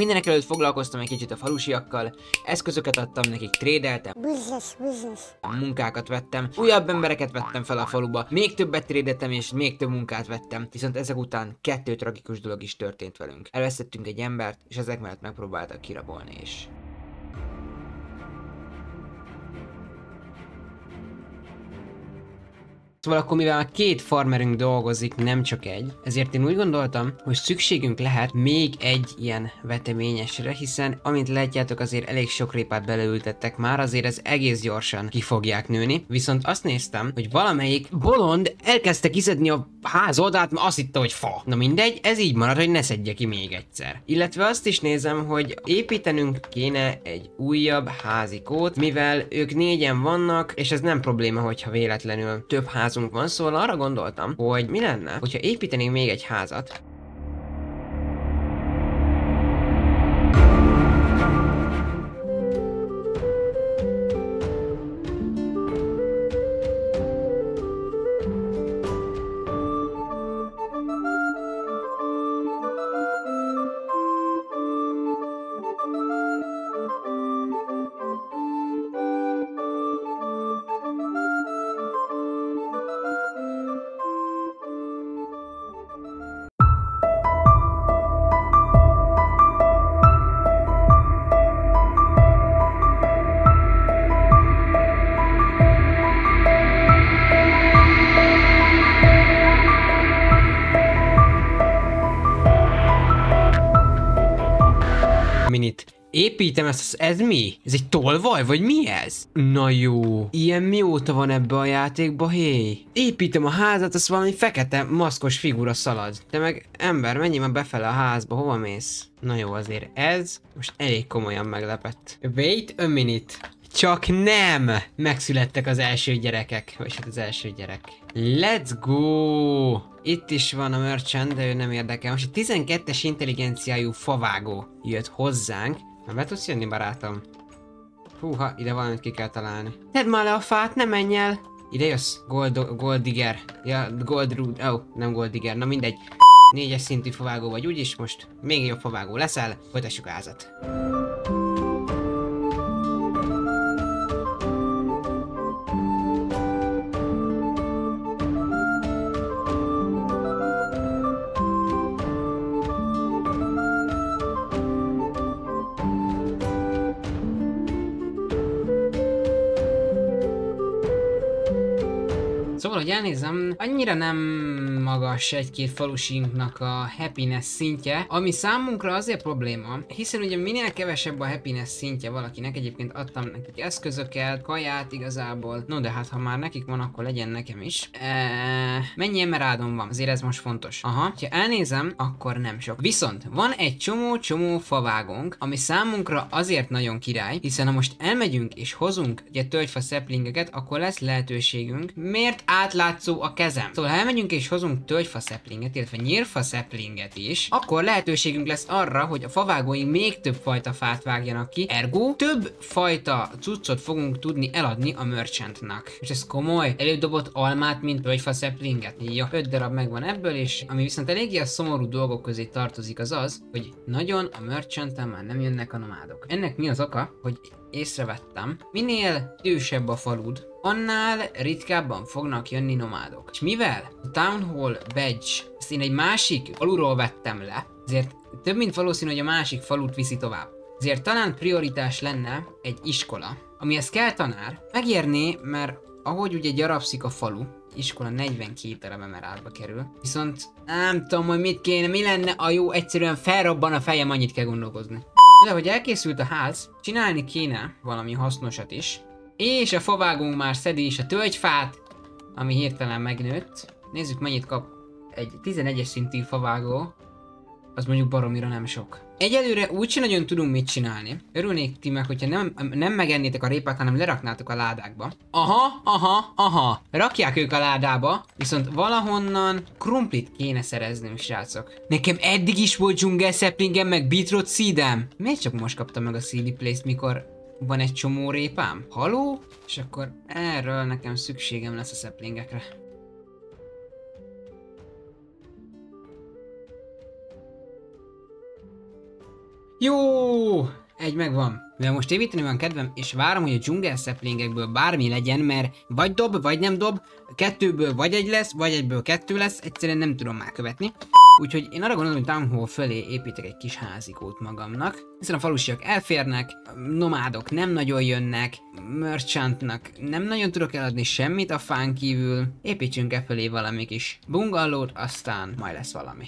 Mindenek előtt foglalkoztam egy kicsit a falusiakkal, eszközöket adtam nekik, trédeltem, Business, business. munkákat vettem, újabb embereket vettem fel a faluba, még többet trédeltem és még több munkát vettem, viszont ezek után kettő tragikus dolog is történt velünk. Elvesztettünk egy embert, és ezek mellett megpróbáltak kirabolni is. Szóval akkor mivel már két farmerünk dolgozik, nem csak egy, ezért én úgy gondoltam, hogy szükségünk lehet még egy ilyen veteményesre, hiszen amint látjátok azért elég sok répát beleültettek már, azért ez egész gyorsan ki fogják nőni. Viszont azt néztem, hogy valamelyik bolond elkezdte kiszedni a ház oldalt, mert azt hitte, hogy fa. Na mindegy, ez így marad, hogy ne szedje ki még egyszer. Illetve azt is nézem, hogy építenünk kéne egy újabb házikót, mivel ők négyen vannak, és ez nem probléma, hogyha véletlenül több házunk van, szóval arra gondoltam, hogy mi lenne, hogyha építenénk még egy házat, Építem ezt, ez mi? Ez egy tolvaj, vagy mi ez? Na jó. Ilyen mióta van ebbe a játékba, hé? Építem a házat, az valami fekete maszkos figura szalad. Te meg ember, menj már befele a házba, hova mész? Na jó, azért ez most elég komolyan meglepett. Wait a minute. Csak nem! Megszülettek az első gyerekek. Vagy hát az első gyerek. Let's go! Itt is van a merchant, de ő nem érdekel. Most egy 12-es intelligenciájú favágó jött hozzánk. Na be tudsz jönni, barátom? Húha, ide valamit ki kell találni. Tedd már le a fát, ne menj el! Ide jössz? Gold, gold digger. Ja, gold root. Oh, nem gold digger. Na mindegy. Négyes szintű favágó vagy úgyis, most még jobb favágó leszel. Folytassuk a házat. Szóval, hogy elnézem, annyira nem magas egy-két falusinknak a happiness szintje, ami számunkra azért probléma, hiszen ugye minél kevesebb a happiness szintje valakinek, egyébként adtam nekik eszközöket, kaját igazából, no de hát ha már nekik van, akkor legyen nekem is. Eee, mennyi emerádom van? Azért ez most fontos. Aha, ha elnézem, akkor nem sok. Viszont van egy csomó-csomó favágónk, ami számunkra azért nagyon király, hiszen ha most elmegyünk és hozunk ugye tölgyfa szeplingeket, akkor lesz lehetőségünk. Miért átlátszó a kezem? Szóval ha elmegyünk és hozunk tölgyfa szeplinget, illetve nyírfa szeplinget is, akkor lehetőségünk lesz arra, hogy a favágóink még több fajta fát vágjanak ki, ergo több fajta cuccot fogunk tudni eladni a merchantnak. És ez komoly, előbb dobott almát, mint tölgyfa szeplinget. Ja, 5 darab megvan ebből, és ami viszont eléggé a szomorú dolgok közé tartozik az az, hogy nagyon a merchanten már nem jönnek a nomádok. Ennek mi az oka, hogy észrevettem, minél idősebb a falud, annál ritkábban fognak jönni nomádok. És mivel a Town Hall Badge, ezt én egy másik faluról vettem le, ezért több mint valószínű, hogy a másik falut viszi tovább. Ezért talán prioritás lenne egy iskola, amihez kell tanár, megérné, mert ahogy ugye gyarapszik a falu, iskola 42 darab emeraldba kerül. Viszont nem tudom, hogy mit kéne, mi lenne a jó, egyszerűen felrobban a fejem, annyit kell gondolkozni. De hogy elkészült a ház, csinálni kéne valami hasznosat is. És a favágónk már szedi is a tölgyfát, ami hirtelen megnőtt. Nézzük mennyit kap egy 11-es szintű favágó. Az mondjuk baromira nem sok. Egyelőre úgy sem nagyon tudunk mit csinálni. Örülnék ti meg, hogyha nem, nem megennétek a répát, hanem leraknátok a ládákba. Aha, aha, aha. Rakják ők a ládába, viszont valahonnan krumplit kéne szereznünk, srácok. Nekem eddig is volt dzsungel szeplingem, meg beetroot seedem. Miért csak most kaptam meg a seedy place mikor van egy csomó répám? Haló? És akkor erről nekem szükségem lesz a szeplingekre. Jó! Egy megvan. Mivel most évíteni van kedvem, és várom, hogy a dzsungel szeplingekből bármi legyen, mert vagy dob, vagy nem dob, kettőből vagy egy lesz, vagy egyből kettő lesz, egyszerűen nem tudom már követni. Úgyhogy én arra gondolom, hogy Town Hall fölé építek egy kis házikót magamnak, hiszen a falusiak elférnek, nomádok nem nagyon jönnek, merchantnak nem nagyon tudok eladni semmit a fán kívül, építsünk e fölé valami kis bungallót, aztán majd lesz valami.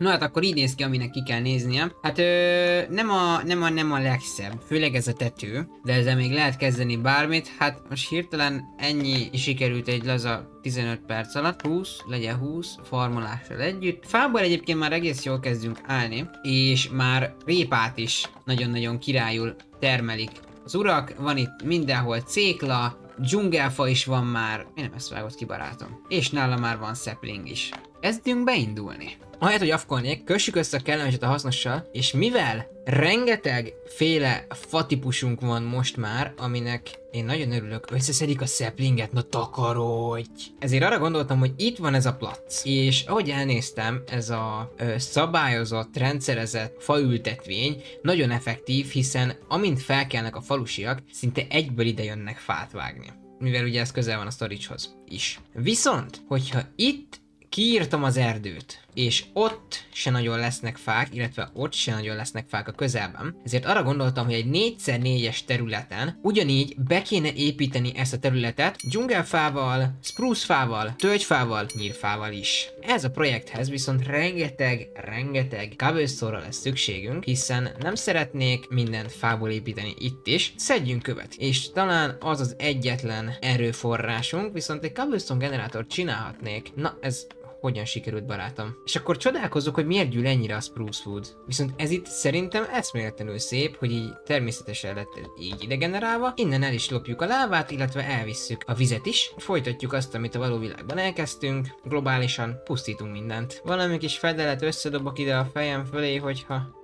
No hát akkor így néz ki, aminek ki kell néznie. Hát ö, nem, a, nem, a, nem a legszebb, főleg ez a tető, de ezzel még lehet kezdeni bármit. Hát most hirtelen ennyi sikerült egy laza 15 perc alatt, 20, legyen 20, farmolással együtt. Fából egyébként már egész jól kezdünk állni, és már répát is nagyon-nagyon királyul termelik az urak, van itt mindenhol cékla, dzsungelfa is van már, én nem ezt vágott ki barátom. És nála már van sapling is. Kezdjünk beindulni. Ahelyett, hogy afkolnék, kössük össze a kellemeset a hasznossal, és mivel rengeteg féle fatípusunk van most már, aminek én nagyon örülök, összeszedik a szeplinget, na takarodj! Ezért arra gondoltam, hogy itt van ez a plac, és ahogy elnéztem, ez a ö, szabályozott, rendszerezett faültetvény nagyon effektív, hiszen amint felkelnek a falusiak, szinte egyből ide jönnek fát vágni mivel ugye ez közel van a storagehoz is. Viszont, hogyha itt kiírtam az erdőt, és ott se nagyon lesznek fák, illetve ott se nagyon lesznek fák a közelben. Ezért arra gondoltam, hogy egy 4x4-es területen ugyanígy be kéne építeni ezt a területet dzsungelfával, spruce-fával, tölgyfával, nyírfával is. Ez a projekthez viszont rengeteg, rengeteg cobblestone lesz szükségünk, hiszen nem szeretnék mindent fából építeni itt is. Szedjünk követ, és talán az az egyetlen erőforrásunk, viszont egy cobblestone generátort csinálhatnék. Na, ez hogyan sikerült barátom. És akkor csodálkozok, hogy miért gyűl ennyire a spruce food. Viszont ez itt szerintem eszméletlenül szép, hogy így természetesen lett így idegenerálva. Innen el is lopjuk a lávát, illetve elvisszük a vizet is. Folytatjuk azt, amit a való világban elkezdtünk. Globálisan pusztítunk mindent. Valami kis fedelet összedobok ide a fejem fölé, hogyha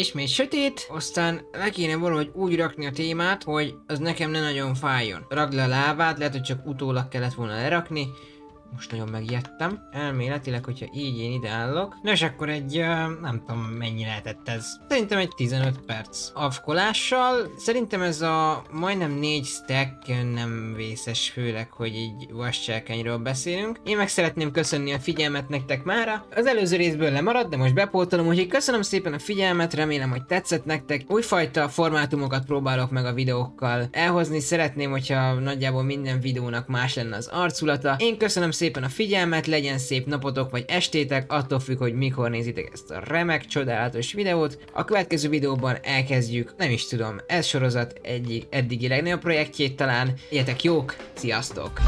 Ismét sötét, aztán le kéne valahogy úgy rakni a témát, hogy az nekem ne nagyon fájjon. Ragd le a lávát, lehet, hogy csak utólag kellett volna lerakni, most nagyon megijedtem. Elméletileg, hogyha így én ide állok. Nos, akkor egy, nem tudom mennyi lehetett ez. Szerintem egy 15 perc afkolással. Szerintem ez a majdnem 4 stack nem vészes, főleg, hogy így vascselkenyről beszélünk. Én meg szeretném köszönni a figyelmet nektek mára. Az előző részből lemaradt, de most bepótolom, úgyhogy köszönöm szépen a figyelmet, remélem, hogy tetszett nektek. Újfajta formátumokat próbálok meg a videókkal elhozni. Szeretném, hogyha nagyjából minden videónak más lenne az arculata. Én köszönöm szépen a figyelmet, legyen szép napotok vagy estétek, attól függ, hogy mikor nézitek ezt a remek, csodálatos videót. A következő videóban elkezdjük, nem is tudom, ez sorozat egyik eddigi legnagyobb projektjét talán. Ilyetek jók, sziasztok!